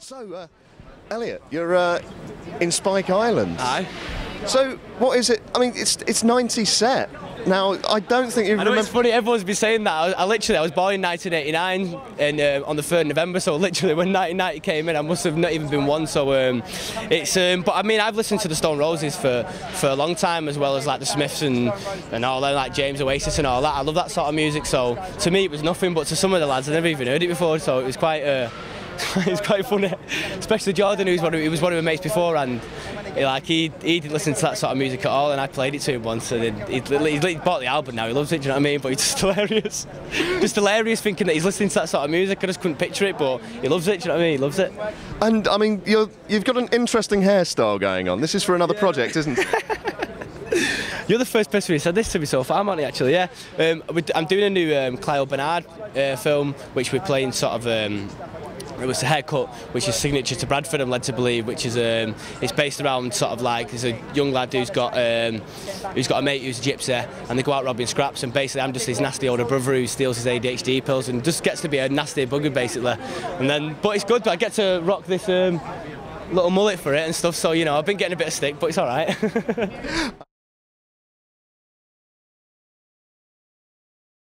So, uh, Elliott, you're uh, in Spike Island. Aye. So, what is it? I mean, it's it's 90 set. Now, I don't think you remember. it's funny. Everyone's been saying that. I, I literally, I was born in 1989, and uh, on the 3rd of November. So literally, when 1990 came in, I must have not even been one. So um, it's. Um, but I mean, I've listened to the Stone Roses for for a long time, as well as like the Smiths and and all that, like James Oasis and all that. I love that sort of music. So to me, it was nothing. But to some of the lads, I never even heard it before. So it was quite. Uh, it's quite funny, especially Jordan, who's one of, he was one of my mates before, and he, like he he didn't listen to that sort of music at all, and I played it to him once, and he, he, he bought the album now. He loves it, do you know what I mean? But he's just hilarious, just hilarious thinking that he's listening to that sort of music. I just couldn't picture it, but he loves it. Do you know what I mean? He loves it. And I mean, you're, you've got an interesting hairstyle going on. This is for another project, isn't it? You're the first person who said this to me so far, aren't you? Actually, yeah. Um, I'm doing a new um, Clio Barnard uh, film, which we're playing sort of. Um, it was a haircut, which is signature to Bradford. I'm led to believe, which is um, it's based around sort of like there's a young lad who's got um, who's got a mate who's a gypsy, and they go out robbing scraps, and basically I'm just his nasty older brother who steals his ADHD pills and just gets to be a nasty bugger basically. And then, but it's good. But I get to rock this um, little mullet for it and stuff. So you know, I've been getting a bit of stick, but it's all right.